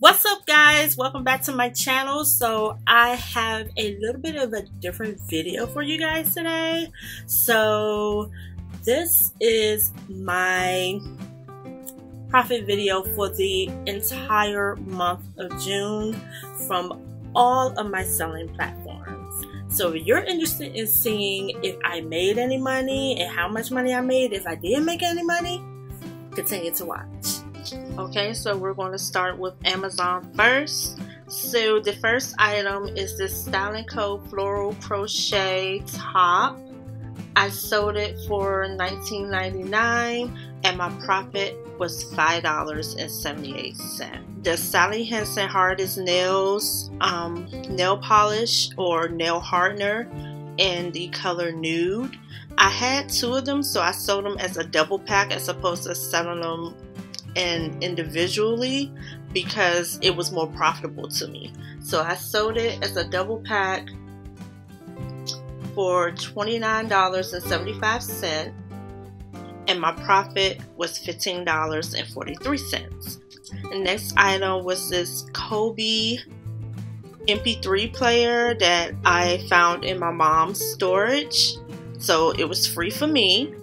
What's up guys? Welcome back to my channel. So I have a little bit of a different video for you guys today. So this is my profit video for the entire month of June from all of my selling platforms. So if you're interested in seeing if I made any money and how much money I made, if I did make any money, continue to watch. Okay, so we're going to start with Amazon first. So the first item is this Style & Co. Floral Crochet Top. I sold it for $19.99 and my profit was $5.78. The Sally Hansen Hardest Nails um, nail polish or nail hardener in the color nude. I had two of them, so I sold them as a double pack as opposed to selling them and individually because it was more profitable to me. So I sold it as a double pack for $29.75 and my profit was $15.43. The next item was this Coby MP3 player that I found in my mom's storage. So it was free for me.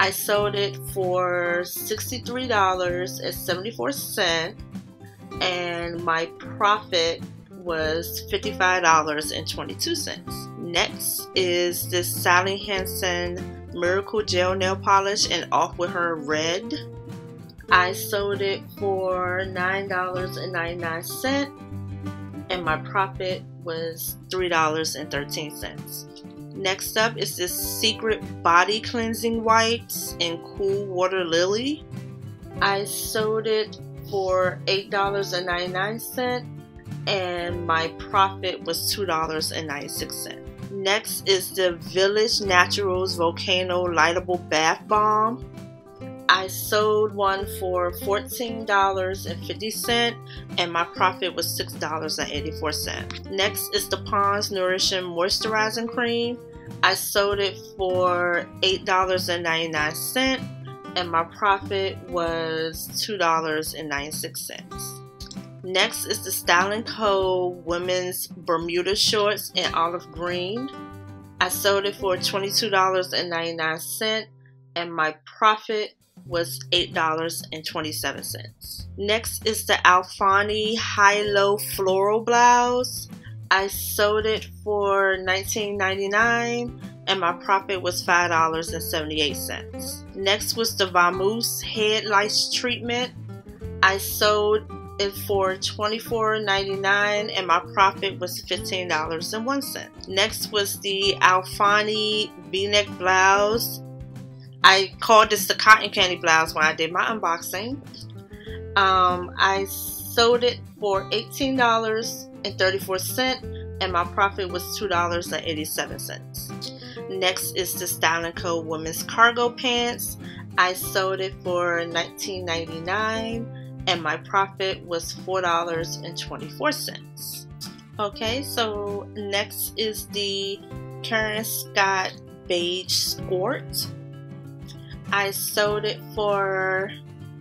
I sold it for $63.74 and my profit was $55.22. Next is this Sally Hansen Miracle Gel Nail Polish and Off With Her Red. I sold it for $9.99 and my profit was $3.13. Next up is this Secret Body Cleansing Wipes in Cool Water Lily. I sold it for $8.99 and my profit was $2.96. Next is the Village Naturals Volcano Lightable Bath Bomb. I sold one for $14.50 and my profit was $6.84. Next is the Pond's Nourishing Moisturizing Cream. I sold it for $8.99 and my profit was $2.96. Next is the Style & Co. Women's Bermuda Shorts in Olive Green. I sold it for $22.99 and my profit was $8.27. Next is the Alfani High-Low Floral Blouse. I sold it for $19.99 and my profit was $5.78. Next was the Vamoose Head Lice Treatment. I sold it for $24.99 and my profit was $15.01. Next was the Alfani V-neck blouse. I called this the cotton candy blouse when I did my unboxing. Um, I sold it for $18.34 and my profit was $2.87. Next is the Style & Co. Women's Cargo Pants. I sold it for $19.99 and my profit was $4.24. Okay, so next is the Karen Scott Beige Skort. I sold it for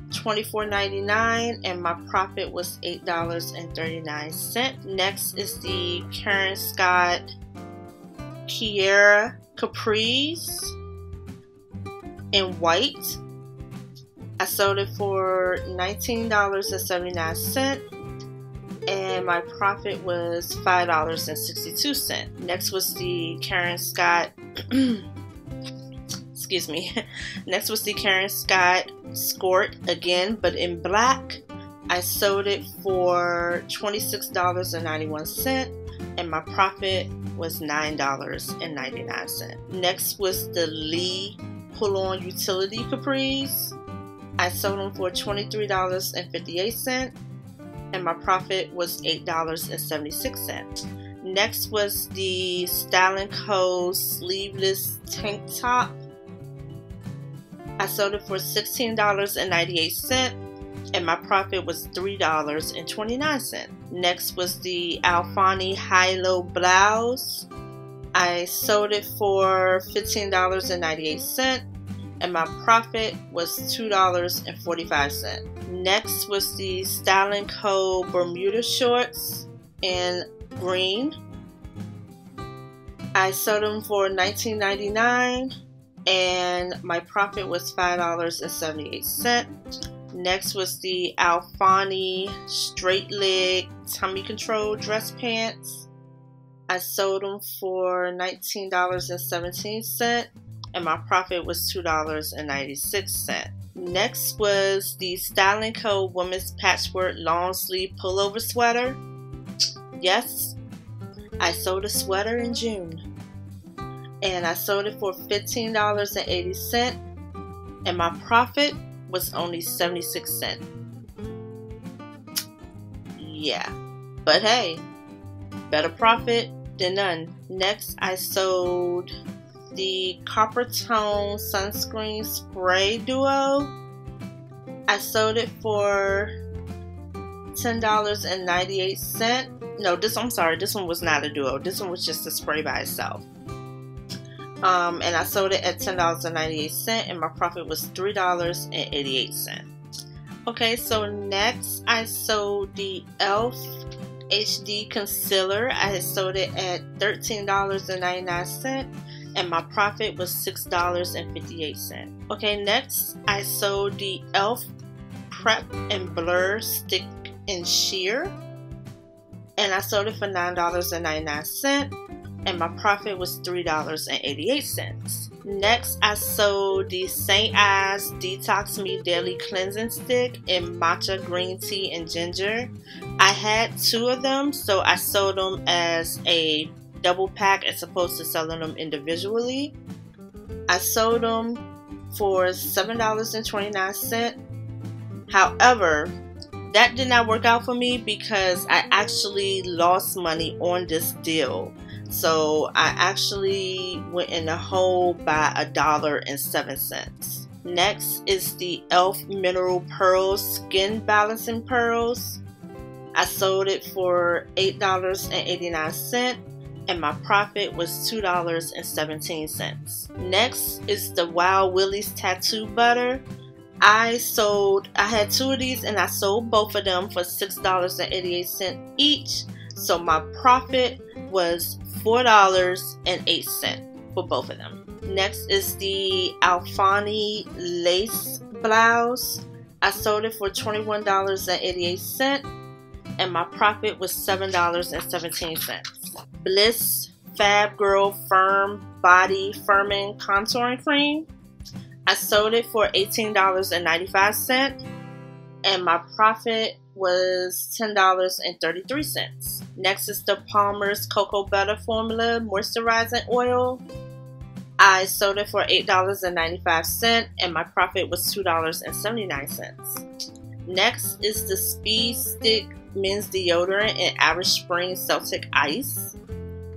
$24.99 and my profit was $8.39. Next is the Karen Scott Kiera Capris in white. I sold it for $19.79 and my profit was $5.62. Next was the Karen Scott excuse me. Next was the Karen Scott Skort again, but in black. I sold it for $26.91 and my profit was $9.99. Next was the Lee Pull-On Utility Capris. I sold them for $23.58 and my profit was $8.76. Next was the Style & Co. Sleeveless Tank Top. I sold it for $16.98 and my profit was $3.29. Next was the Alfani High-Low Blouse. I sold it for $15.98 and my profit was $2.45. Next was the Style & Co. Bermuda shorts in green. I sold them for $19.99 and my profit was $5.78. Next was the Alfani straight leg tummy control dress pants. I sold them for $19.17 and my profit was $2.96. Next was the Styling & Co. Women's Patchwork Long Sleeve Pullover Sweater. Yes, I sold a sweater in June. And I sold it for $15.80 and my profit was only 76 cents. Yeah. But hey, better profit than none. Next, I sold the Coppertone Sunscreen Spray Duo. I sold it for $10.98. No, this I'm sorry, this one was not a duo. This one was just a spray by itself. Um, and I sold it at $10.98 and my profit was $3.88. Okay, so next I sold the e.l.f. HD Concealer. I had sold it at $13.99 and my profit was $6.58. Okay, next I sold the e.l.f. Prep and Blur Stick and Sheer and I sold it for $9.99 and my profit was $3.88. Next, I sold the St. Ives Detox Me Daily Cleansing Stick in matcha green tea and ginger. I had two of them, so I sold them as a double pack as opposed to selling them individually. I sold them for $7.29. However, that did not work out for me because I actually lost money on this deal. So I actually went in the hole by a dollar and seven cents. Next is the e.l.f. Mineral Pearls Skin Balancing Pearls. I sold it for $8.89 and my profit was $2.17. Next is the Wild Willie's Tattoo Butter. I sold, I had two of these and I sold both of them for $6.88 each. So my profit was $4.08 for both of them. Next is the Alfani lace blouse. I sold it for $21.88 and my profit was $7.17. Bliss Fab Girl Firm Body Firming Contouring Cream. I sold it for $18.95 and my profit was $10.33. Next is the Palmer's Cocoa Butter Formula Moisturizing Oil. I sold it for $8.95 and my profit was $2.79. Next is the Speed Stick Men's Deodorant in Irish Spring Celtic Ice.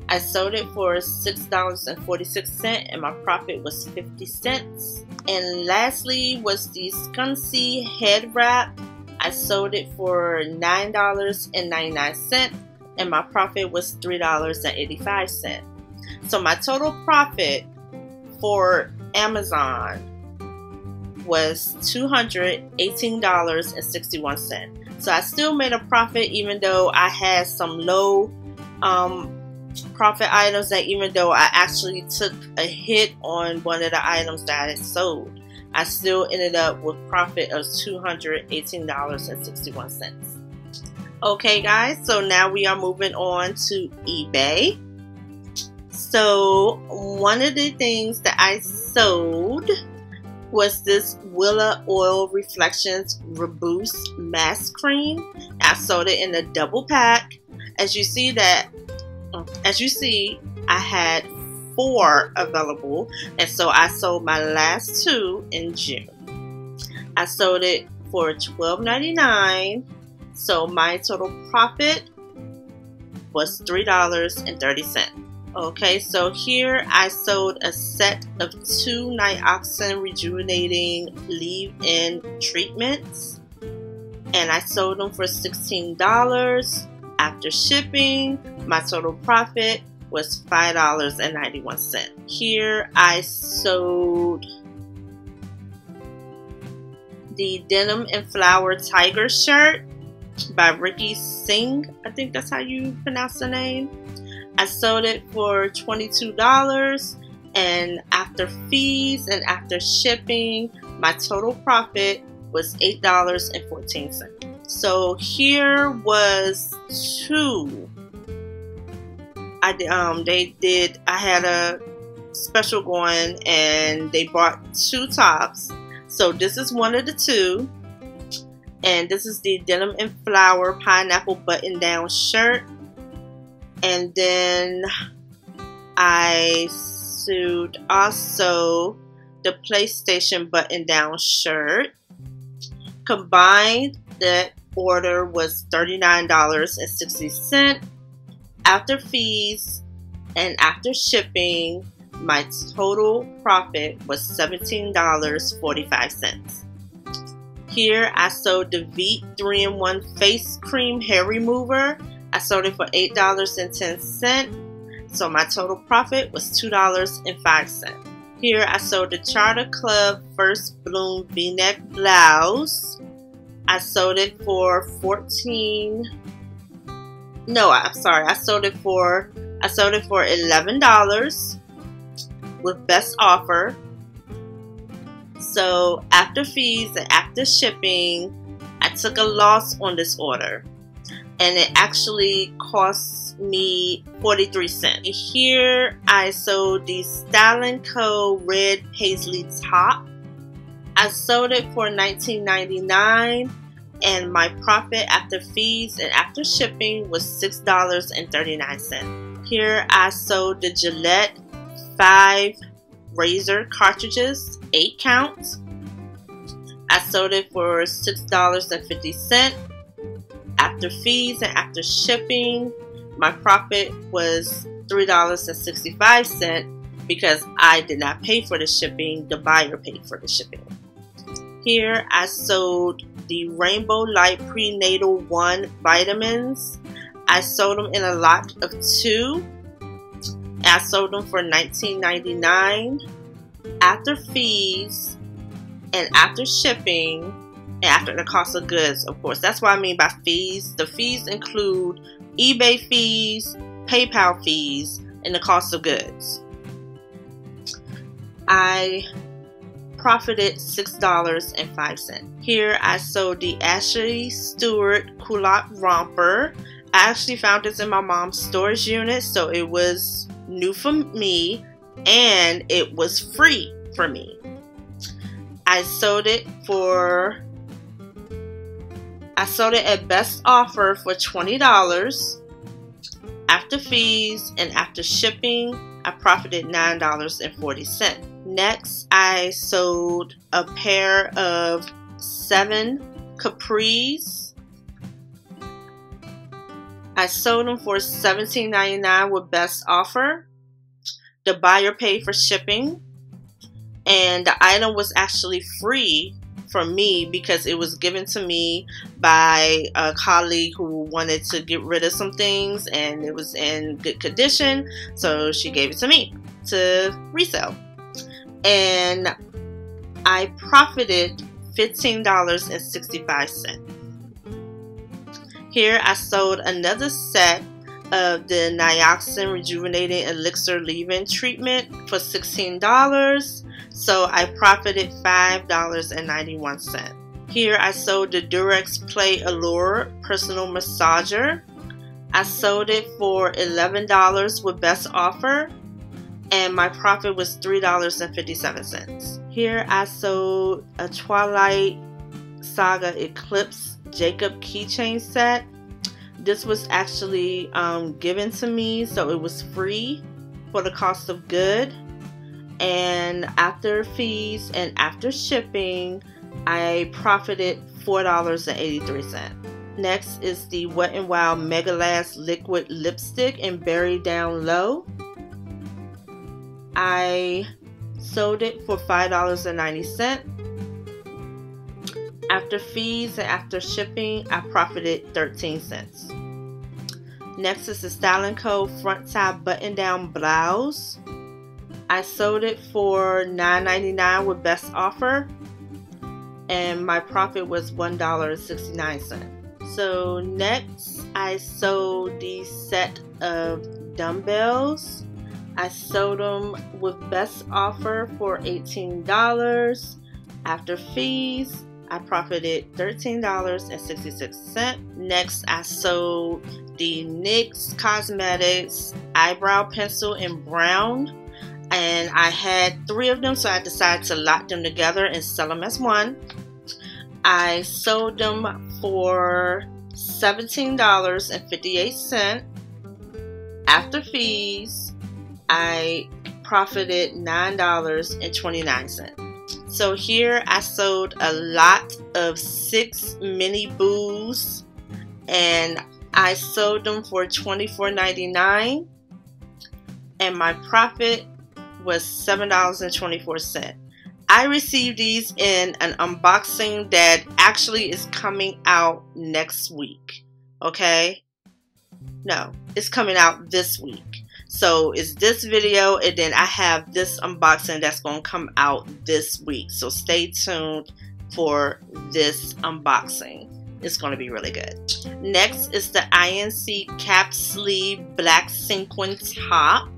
I sold it for $6.46 and my profit was 50 cents. And lastly was the Scunci Head Wrap I sold it for $9.99 and my profit was $3.85. So my total profit for Amazon was $218.61. So I still made a profit even though I had some low um, profit items that even though I actually took a hit on one of the items that I sold. I still ended up with profit of $218.61. Okay guys, so now we are moving on to eBay. So one of the things that I sold was this Wella Oil Reflections Reboost Mask Cream. I sold it in a double pack. As you see that, mm, as you see, I had four available, and so I sold my last two in June. I sold it for $12.99, so my total profit was $3.30. Okay, so here I sold a set of two Nioxin rejuvenating leave-in treatments, and I sold them for $16. After shipping, my total profit was $5.91. Here I sold the Denim and Flower Tiger shirt by Ricky Singh. I think that's how you pronounce the name. I sold it for $22 and after fees and after shipping, my total profit was $8.14. So here was two. I um they did I had a special going and they bought two tops. So this is one of the two. And this is the denim and flower pineapple button down shirt. And then I sewed also the PlayStation button down shirt. Combined, the order was $39.60. After fees and after shipping, my total profit was $17.45. Here I sold the Veet 3-in-1 Face Cream Hair Remover. I sold it for $8.10. So my total profit was $2.05. Here I sold the Charter Club First Bloom V-neck blouse. I sold it for 14 No, I'm sorry. I sold it for I sold it for $11 with best offer. So after fees and after shipping, I took a loss on this order. And it actually cost me 43 cents. Here I sold the Style & Co. Red Paisley Top. I sold it for $19.99 and my profit after fees and after shipping was $6.39. Here I sold the Gillette 5 razor cartridges, 8 counts. I sold it for $6.50. After fees and after shipping, my profit was $3.65 because I did not pay for the shipping, the buyer paid for the shipping. Here I sold the Rainbow Light Prenatal 1 vitamins. I sold them in a lot of two I sold them for $19.99 after fees and after shipping and after the cost of goods, of course. That's what I mean by fees. The fees include eBay fees, PayPal fees, and the cost of goods. I profited $6.05. Here I sold the Ashley Stewart Culotte Romper. I actually found this in my mom's storage unit, so it was new for me and it was free for me. I sold it for I sold it at best offer for $20. After fees and after shipping, I profited $9.40. Next, I sold a pair of seven capris. I sold them for $17.99 with best offer. The buyer paid for shipping, and the item was actually free for me because it was given to me by a colleague who wanted to get rid of some things and it was in good condition so she gave it to me to resell. And I profited $15.65 here I sold another set of the Nioxin Rejuvenating Elixir Leave-In Treatment for $16. So I profited $5.91. Here I sold the Durex Play Allure Personal Massager. I sold it for $11 with best offer and my profit was $3.57. Here I sold a Twilight Saga Eclipse Jacob keychain set this was actually um, given to me, so it was free for the cost of good. And after fees and after shipping, I profited $4.83. Next is the Wet n Wild Mega Last Liquid Lipstick in Berry Down Low. I sold it for $5.90. After fees and after shipping, I profited 13 cents. Next is the Style & Co. front side button down blouse. I sold it for $9.99 with best offer. and my profit was $1.69. So next I sold the set of dumbbells. I sold them with best offer for $18. After fees, I profited $13.66. Next, I sold the NYX Cosmetics eyebrow pencil in brown. And I had three of them, so I decided to lock them together and sell them as one. I sold them for $17.58. After fees, I profited $9.29. So here I sold a lot of six mini boos and I sold them for $24.99 and my profit was $7.24. I received these in an unboxing that actually is coming out next week. Okay? No, it's coming out this week. So it's this video and then I have this unboxing that's going to come out this week. So stay tuned for this unboxing. It's going to be really good. Next is the INC cap sleeve black sequin top.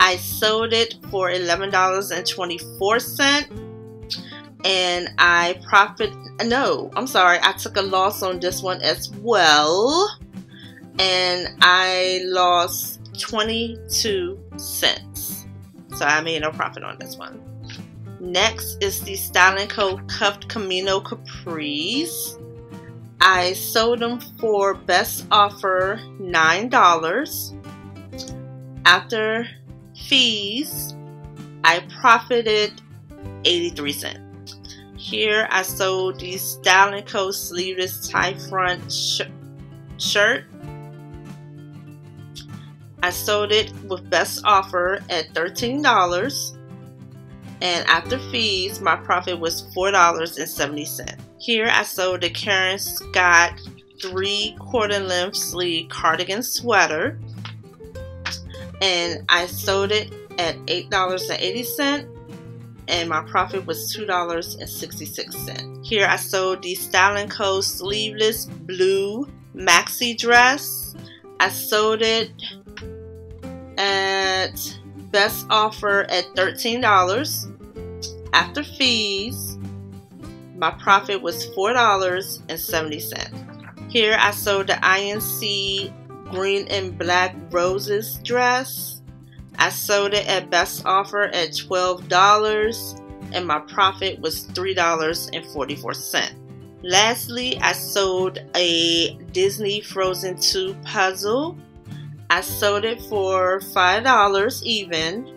I sold it for $11.24 and I profit no I'm sorry I took a loss on this one as well and I lost 22 cents. So I made no profit on this one. Next is the Style & Co. Cuffed Camino Capris. I sold them for best offer $9. After fees, I profited 83 cents. Here I sold the Style & Co. sleeveless tie front sh shirt I sold it with best offer at $13 and after fees my profit was $4.70. Here I sold the Karen Scott 3 quarter length sleeve cardigan sweater and I sold it at $8.80 and my profit was $2.66. Here I sold the Style & Co. sleeveless blue maxi dress. I sold it at best offer at $13. After fees, my profit was $4.70. Here I sold the INC green and black roses dress. I sold it at best offer at $12 and my profit was $3.44. Lastly, I sold a Disney Frozen 2 puzzle I sold it for $5 even,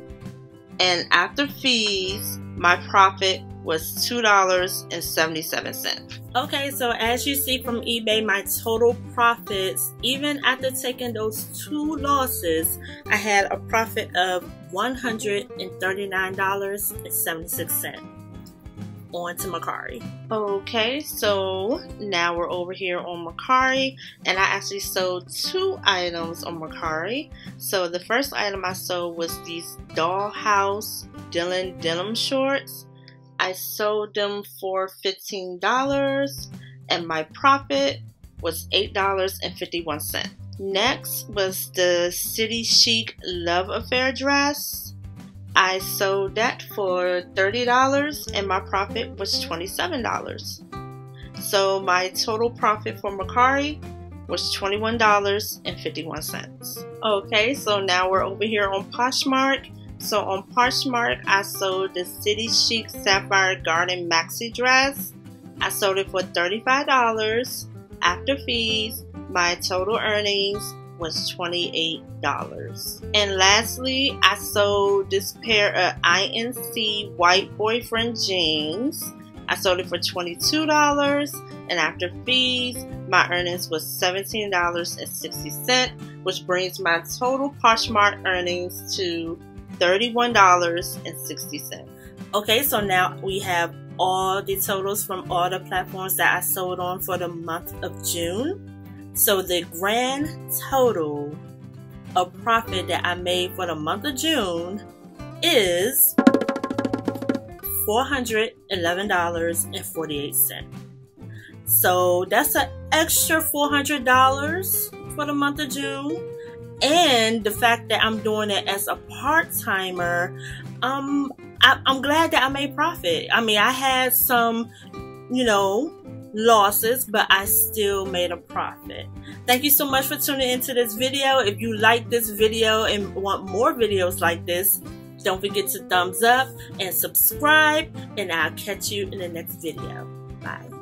and after fees, my profit was $2.77. Okay, so as you see from eBay, my total profits, even after taking those two losses, I had a profit of $139.76 on to Mercari. Okay, so now we're over here on Mercari, and I actually sold two items on Mercari. So the first item I sold was these Dollhouse Dylan denim shorts. I sold them for $15 and my profit was $8.51. Next was the City Chic Love Affair dress. I sold that for $30 and my profit was $27. So my total profit for Mercari was $21.51. Okay, so now we're over here on Poshmark. So on Poshmark, I sold the City Chic Sapphire Garden Maxi Dress. I sold it for $35. After fees, my total earnings was $28. And lastly, I sold this pair of INC white boyfriend jeans. I sold it for $22 and after fees, my earnings was $17.60, which brings my total Poshmark earnings to $31.60. Okay, so now we have all the totals from all the platforms that I sold on for the month of June. So the grand total of profit that I made for the month of June is $411.48. So that's an extra $400 for the month of June. And the fact that I'm doing it as a part timer, um, I, I'm glad that I made profit. I mean, I had some, you know, losses, but I still made a profit. Thank you so much for tuning into this video. If you like this video and want more videos like this, don't forget to thumbs up and subscribe, and I'll catch you in the next video. Bye.